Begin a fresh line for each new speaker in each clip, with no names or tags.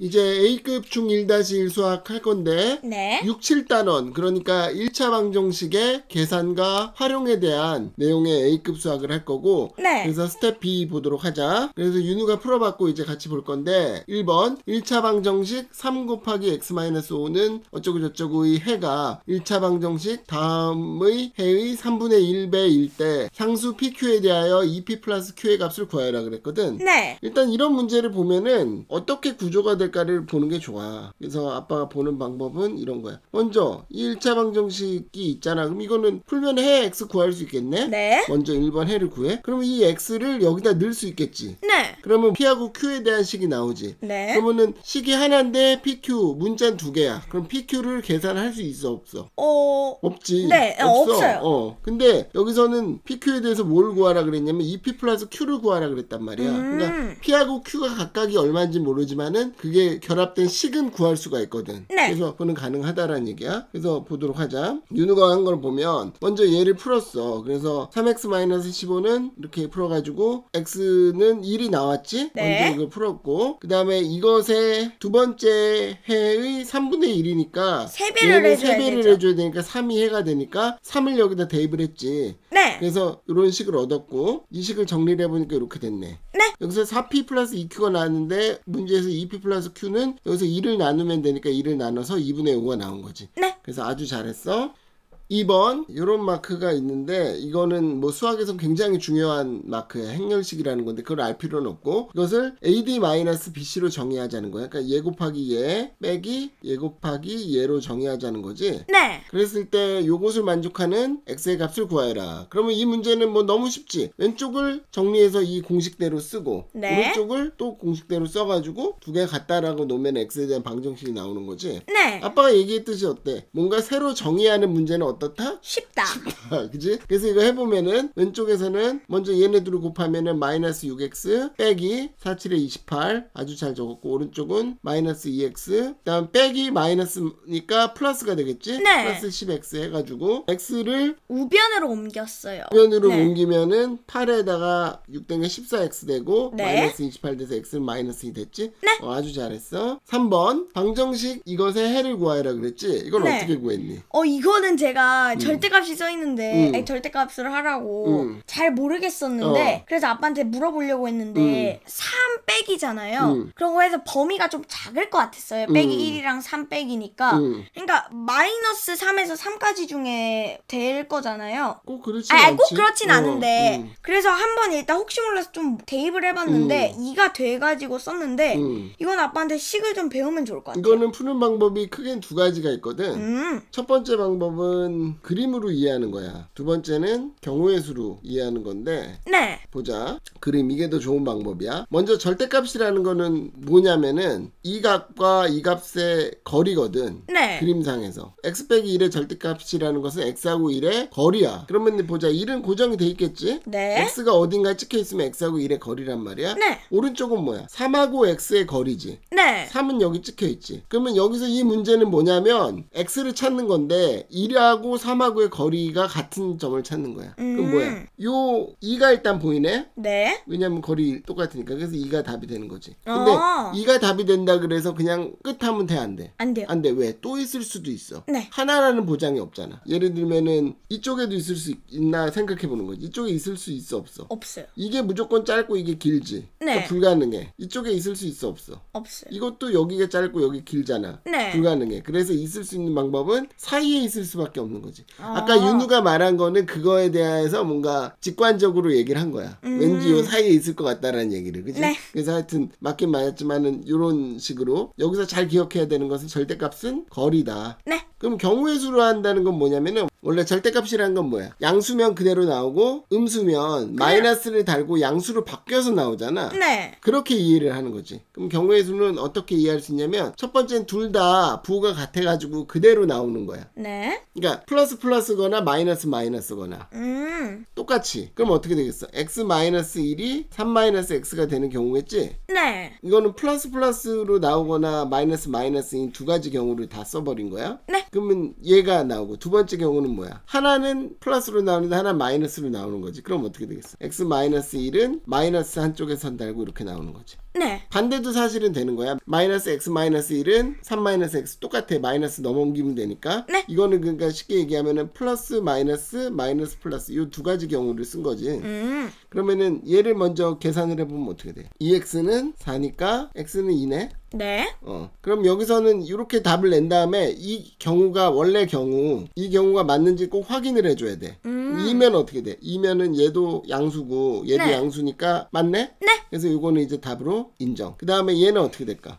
이제 A급 중1-1 수학 할 건데
네.
6, 7단원 그러니까 1차 방정식의 계산과 활용에 대한 내용의 A급 수학을 할 거고
네.
그래서 스텝 B 보도록 하자. 그래서 윤우가 풀어봤고 이제 같이 볼 건데 1번 1차 방정식 3 곱하기 x-5는 어쩌고 저쩌고의 해가 1차 방정식 다음의 해의 3분의 1배일 때 상수 PQ에 대하여 2P 플러스 Q의 값을 구하라 그랬거든.
네.
일단 이런 문제를 보면은 어떻게 구조가 될 까를 보는 게 좋아. 그래서 아빠가 보는 방법은 이런 거야. 먼저 이 1차 방정식이 있잖아. 그럼 이거는 풀면 해 x 구할 수 있겠네.
네.
먼저 1번 해를 구해. 그러면 이 x를 여기다 넣을 수 있겠지.
네.
그러면 p하고 q에 대한 식이 나오지.
네.
그러면은 식이 하나인데 pq 문자는 두 개야. 그럼 pq를 계산할 수 있어 없어?
어.
없지.
네, 어,
없어.
없어요.
어. 근데 여기서는 PQ에 대해서 뭘 구하라 그랬냐면 2P 플러스 Q를 구하라 그랬단 말이야.
음.
그러니까 P하고 Q가 각각이 얼마인지 모르지만은 그게 결합된 식은 구할 수가 있거든.
네.
그래서 그거는 가능하다라는 얘기야. 그래서 보도록 하자. 윤우가 한 걸 보면 먼저 얘를 풀었어. 그래서 3x-15는 이렇게 풀어가지고 x는 1이 나왔지?
네.
먼저 이걸 풀었고 그 다음에 이것의 두 번째 해의 3분의 1이니까
세 배를 해줘야
세 배를
되죠.
해줘야 되니까 3이 해가 되니까 3을 여기다 대입을 했지.
네.
그래서 이런 식을 얻었고 이 식을 정리를 해보니까 이렇게 됐네.
네.
여기서 4p 플러스 2q가 나왔는데 문제에서 2p 플러스 q는 여기서 2를 나누면 되니까 2를 나눠서 2분의 5가 나온 거지.
네.
그래서 아주 잘했어. 2번 이런 마크가 있는데 이거는 뭐 수학에서 굉장히 중요한 마크야 행렬식이라는 건데 그걸 알 필요는 없고 이것을 AD-BC로 정의하자는 거야 그러니까 예 곱하기 예 빼기 예 곱하기 예로 정의하자는 거지
네.
그랬을 때 요것을 만족하는 x의 값을 구하여라. 그러면 이 문제는 뭐 너무 쉽지. 왼쪽을 정리해서 이 공식대로 쓰고
네.
오른쪽을 또 공식대로 써가지고 두 개 같다라고 놓으면 x에 대한 방정식이 나오는 거지.
네.
아빠가 얘기했듯이 어때? 뭔가 새로 정의하는 문제는 어 떻다?
쉽다.
아, 그지? 그래서 이거 해보면은 왼쪽에서는 먼저 얘네들을 곱하면은 마이너스 6x 빼기 47에 28 아주 잘 적었고 오른쪽은 마이너스 2x 그다음 빼기 마이너스니까 플러스가 되겠지?
네.
플러스 10x 해가지고 x를
우변으로 옮겼어요.
변으로
네.
옮기면은 8에다가 6등에 14x 되고
네.
마이너스 28 돼서 x는 마이너스 2 됐지?
네.
어, 아주 잘했어 3번 방정식 이것의 해를 구하여라 그랬지? 이걸
네.
어떻게 구했니?
어 이거는 제가 절대값이 써 있는데
음.
절대값을 하라고
음.
잘 모르겠었는데
어.
그래서 아빠한테 물어보려고 했는데 3 빼기잖아요.
음.
그런 거 해서 범위가 좀 작을 것 같았어요. 빼기 1이랑 3 빼기니까.
음.
그러니까 마이너스 3에서 3까지 중에 될 거잖아요.
꼭 그렇지
아니,
않지?
꼭 그렇진
어,
않은데
음.
그래서 한번 일단 혹시 몰라서 좀 대입을 해봤는데 2가 돼가지고 썼는데
음.
이건 아빠한테 식을 좀 배우면 좋을 것 같아요.
이거는 푸는 방법이 크게 두 가지가 있거든.
음,
첫 번째 방법은 그림으로 이해하는 거야. 두 번째는 경우의 수로 이해하는 건데
네,
보자. 그림 이게 더 좋은 방법이야. 먼저 절대값이라는 거는 뭐냐면은 이 값과 이 값의 거리거든.
네,
그림상에서 x 빼기 1의 절대값이라는 것은 x하고 1의 거리야. 그러면 보자. 1은 고정이 돼 있겠지?
네,
x가 어딘가에 찍혀 있으면 x하고 1의 거리란 말이야.
네,
오른쪽은 뭐야? 3하고 x의 거리지.
네.
3은 여기 찍혀 있지. 그러면 여기서 이 문제는 뭐냐면 x를 찾는 건데 1하고 3하고의 거리가 같은 점을 찾는 거야.
음.
그럼 뭐야? 요 2가 일단 보이네.
네.
왜냐면 거리 똑같으니까. 그래서 2가 답이 되는 거지. 근데
어.
2가 답이 된다 그래서 그냥 끝하면 돼 안 돼?
안 돼요.
안 돼. 왜? 또 있을 수도 있어.
네.
하나라는 보장이 없잖아. 예를 들면은 이쪽에도 있을 수 있- 있나 생각해 보는 거지. 이쪽에 있을 수 있어 없어.
없어요.
이게 무조건 짧고 이게 길지.
네.
그러니까 불가능해. 이쪽에 있을 수 있어 없어.
없어요.
이것도 여기가 짧고 여기 길잖아.
네.
불가능해. 그래서 있을 수 있는 방법은 사이에 있을 수밖에 없는 거지.
아.
아까 윤우가 말한 거는 그거에 대해서 뭔가 직관적으로 얘기를 한 거야.
음.
왠지 요 사이에 있을 것 같다라는 얘기를. 그지?
네.
그래서 하여튼 맞긴 맞았지만은 요런 식으로 여기서 잘 기억해야 되는 것은 절대값은 거리다.
네.
그럼 경우의 수로 한다는 건 뭐냐면은 원래 절대값이라는 건 뭐야? 양수면 그대로 나오고 음수면 마이너스를 달고 양수로 바뀌어서 나오잖아.
네.
그렇게 이해를 하는 거지. 그럼 경우의 수는 어떻게 이해할 수 있냐면 첫 번째는 둘 다 부호가 같아 가지고 그대로 나오는 거야.
네.
그러니까 플러스 플러스거나 마이너스 마이너스거나
음.
똑같이. 그럼 어떻게 되겠어? x 마이너스 1이 3 마이너스 x가 되는 경우겠지?
네.
이거는 플러스 플러스로 나오거나 마이너스 마이너스인 두 가지 경우를 다 써버린 거야.
네.
그러면 얘가 나오고 두 번째 경우는 뭐야? 하나는 플러스로 나오는데 하나는 마이너스로 나오는 거지. 그럼 어떻게 되겠어? x 마이너스 1은 마이너스 한쪽에선 달고 이렇게 나오는 거지.
네.
반대도 사실은 되는 거야. 마이너스 x 마이너스 1은 3 마이너스 x 똑같아. 마이너스 넘어옮기면 되니까.
네.
이거는 그러니까 쉽게 얘기하면은 플러스 마이너스 마이너스 플러스 이 두 가지 경우를 쓴 거지.
음.
그러면은 얘를 먼저 계산을 해보면 어떻게 돼? 2x는 4니까 x는 2네.
네.
어. 그럼 여기서는 이렇게 답을 낸 다음에 이 경우가 원래 경우 이 경우가 맞는지 꼭 확인을 해줘야 돼.
음.
이면 어떻게 돼? 이면은 얘도 양수고 얘도
네.
양수니까 맞네?
네.
그래서 이거는 이제 답으로 인정. 그 다음에 얘는 어떻게 될까?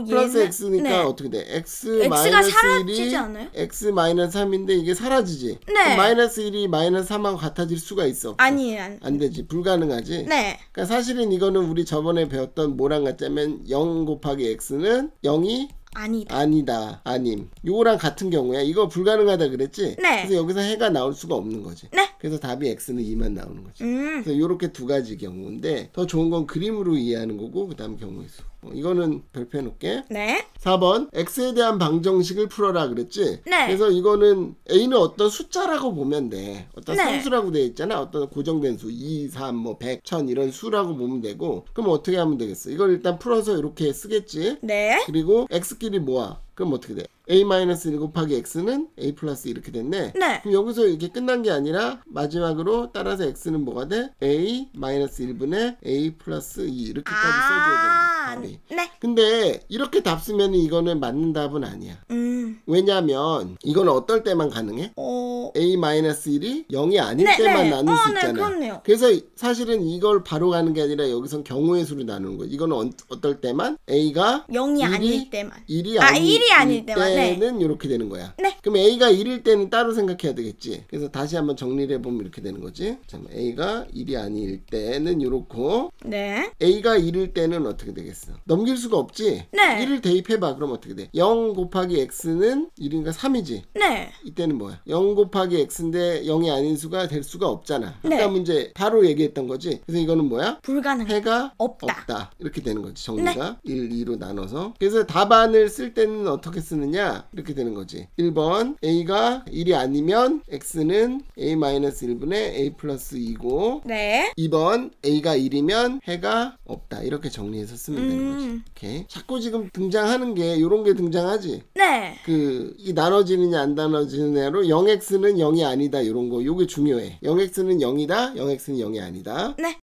어,
플러스
얘는-
x니까
네.
어떻게 돼? x
X가
마이너스
사라지지
1이
않아요?
x 마이너스 3인데 이게 사라지지?
네.
마이너스 1이 마이너스 3하고 같아질 수가 있어?
아니.
안 되지. 불가능하지?
네.
그러니까 사실은 이거는 우리 저번에 배웠던 뭐랑 같자면 0 곱하기 x는 0이
아니다.
아니다 아님 요거랑 같은 경우야 이거 불가능하다 그랬지
네.
그래서 여기서 해가 나올 수가 없는 거지
네.
그래서 답이 x는 2만 나오는 거지
음.
그래서 요렇게 두 가지 경우인데 더 좋은 건 그림으로 이해하는 거고 그 다음 경우의 수 어, 이거는 별표 해 놓을게
네.
4번 x에 대한 방정식을 풀어라 그랬지
네.
그래서 이거는 a는 어떤 숫자라고 보면 돼 어떤
네.
상수라고 돼 있잖아 어떤 고정된 수 2, 3, 뭐 100, 1000 이런 수라고 보면 되고 그럼 어떻게 하면 되겠어 이걸 일단 풀어서 이렇게 쓰겠지
네.
그리고 x끼리 모아. 그럼 어떻게 돼? a-1 곱하기 x는 a 플러스 이렇게 됐네.
네.
그럼 여기서 이렇게 끝난 게 아니라 마지막으로 따라서 x는 뭐가 돼? a 마이너스 1분의 a 플러스 2 이렇게까지
아.
써줘야 되는 답이.
네.
근데 이렇게 답 쓰면 이거는 맞는 답은 아니야.
음.
왜냐면 이건 어떨 때만 가능해?
어.
A 마이너스 1이 0이 아닐
네,
때만
네.
나눌
어,
수
네,
있잖아.
그렇네요.
그래서 사실은 이걸 바로 가는 게 아니라 여기선 경우의 수로 나누는 거야. 이거는 어, 어떨 때만 a가
0이
일이
아닐 때만.
1이
아,
아니,
일이 아닐 때만, 네.
때는 이렇게 되는 거야.
네.
그럼 A가 1일 때는 따로 생각해야 되겠지. 그래서 다시 한번 정리를 해보면 이렇게 되는 거지. 잠깐 A가 1이 아닐 때는 이렇고
네.
A가 1일 때는 어떻게 되겠어? 넘길 수가 없지.
네.
1을 대입해봐. 그럼 어떻게 돼? 0 곱하기 X는 1인가 3이지.
네.
이때는 뭐야? 0 곱하기 x인데 0이 아닌 수가 될 수가 없잖아. 아까
네.
문제 바로 얘기했던 거지. 그래서 이거는 뭐야?
불가능.
해가
없다.
이렇게 되는 거지 정리가 1, 2로 나눠서 그래서 답안을 쓸 때는 어떻게 쓰느냐 이렇게 되는 거지 1번 a가 1이 아니면 x는 a-1분의 a 플러스 2고
네.
2번 a가 1이면 해가 없다 이렇게 정리해서 쓰면 되는 거지
음.
오케이 자꾸 지금 등장하는 게 이런 게 등장하지
네.
그, 이 나눠지느냐 안 나눠지느냐로 0x는 0이 아니다 이런 거. 요게 중요해. 0x는 0이다 0x는 0이 아니다.
네.